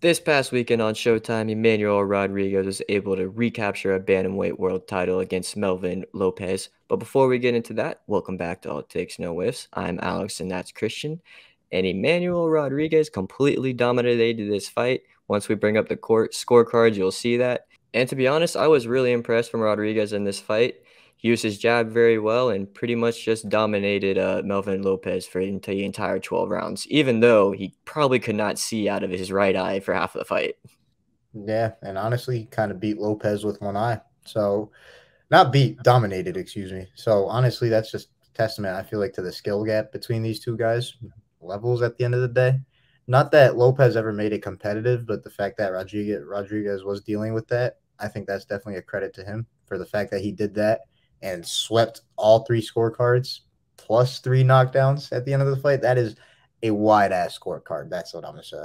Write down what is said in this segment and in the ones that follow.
This past weekend on Showtime, Emmanuel Rodriguez was able to recapture a bantamweight world title against Melvin Lopez. But before we get into that, welcome back to All Takes No Whiffs. I'm Alex, and that's Christian. And Emmanuel Rodriguez completely dominated this fight. Once we bring up the court scorecards, you'll see that. And to be honest, I was really impressed from Rodriguez in this fight he used his jab very well and pretty much just dominated uh, Melvin Lopez for the entire 12 rounds, even though he probably could not see out of his right eye for half of the fight. Yeah, and honestly, kind of beat Lopez with one eye. So, not beat, dominated, excuse me. So, honestly, that's just testament, I feel like, to the skill gap between these two guys, levels at the end of the day. Not that Lopez ever made it competitive, but the fact that Rodriguez, Rodriguez was dealing with that, I think that's definitely a credit to him for the fact that he did that and swept all three scorecards plus three knockdowns at the end of the fight, that is a wide ass scorecard. That's what I'm gonna say.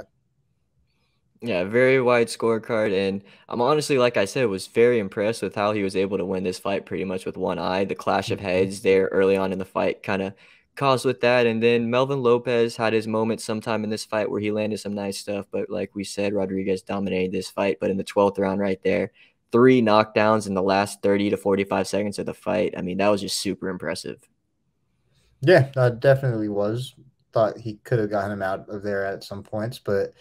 Yeah, very wide scorecard, and I'm honestly, like I said, was very impressed with how he was able to win this fight pretty much with one eye. The clash of mm-hmm. heads there early on in the fight kind of caused with that, and then Melvin Lopez had his moment sometime in this fight where he landed some nice stuff, but like we said, Rodriguez dominated this fight. But in the 12th round, right there, three knockdowns in the last 30 to 45 seconds of the fight. I mean, that was just super impressive. Yeah, that definitely was. Thought he could have gotten him out of there at some points, but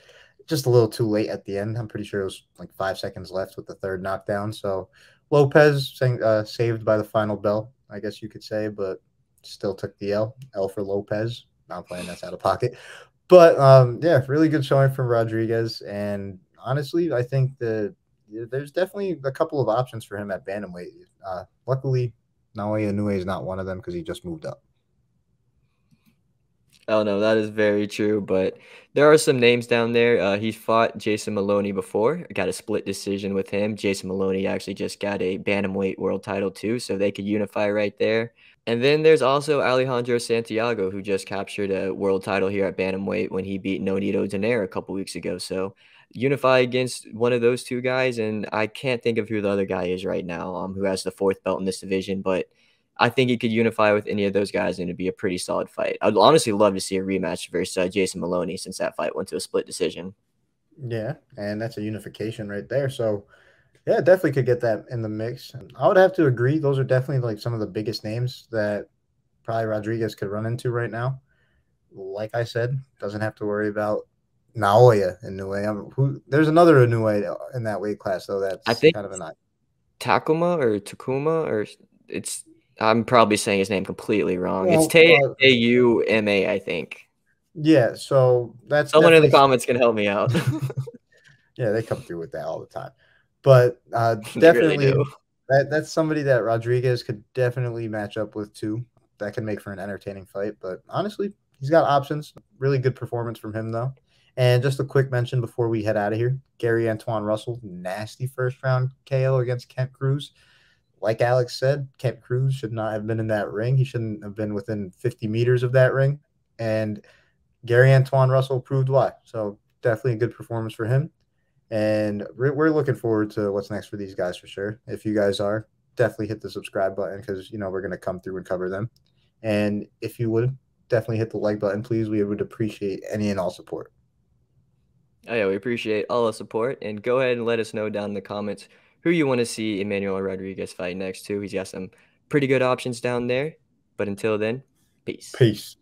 just a little too late at the end. I'm pretty sure it was like five seconds left with the third knockdown. So Lopez uh, saved by the final bell, I guess you could say, but still took the L. L for Lopez. Not playing that's out of pocket. But um, yeah, really good showing from Rodriguez. And honestly, I think the there's definitely a couple of options for him at bantamweight. Uh, luckily, Naoya Inoue is not one of them because he just moved up. Oh no, that is very true. But there are some names down there. Uh, he fought Jason Moloney before. Got a split decision with him. Jason Moloney actually just got a bantamweight world title too, so they could unify right there. And then there's also Alejandro Santiago, who just captured a world title here at bantamweight when he beat Nonito Donaire a couple weeks ago. So unify against one of those two guys, and I can't think of who the other guy is right now, um, who has the fourth belt in this division, but I think he could unify with any of those guys, and it'd be a pretty solid fight. I'd honestly love to see a rematch versus uh, Jason Moloney since that fight went to a split decision. Yeah, and that's a unification right there. So, yeah, definitely could get that in the mix. I would have to agree; those are definitely like some of the biggest names that probably Rodriguez could run into right now. Like I said, doesn't have to worry about Naoya Inoue. I'm, who there's another Inoue in that weight class though. That's I think kind of a night. Takuma or Takuma or it's I'm probably saying his name completely wrong. Well, it's T A U M A, I think. Yeah, so that's someone in the comments can help me out. yeah, they come through with that all the time. But uh, definitely really that that's somebody that Rodriguez could definitely match up with too. That can make for an entertaining fight. But honestly, he's got options. Really good performance from him though. And just a quick mention before we head out of here Gary Antuanne Russell, nasty first round KO against Kent Cruz. Like Alex said, Kent Cruz should not have been in that ring. He shouldn't have been within 50 meters of that ring. And Gary Antuanne Russell proved why. So definitely a good performance for him. And we're looking forward to what's next for these guys for sure. If you guys are, definitely hit the subscribe button because you know we're gonna come through and cover them. And if you would, definitely hit the like button, please. We would appreciate any and all support. Oh yeah, we appreciate all the support and go ahead and let us know down in the comments who you want to see Emmanuel Rodriguez fight next to. He's got some pretty good options down there. But until then, peace. Peace.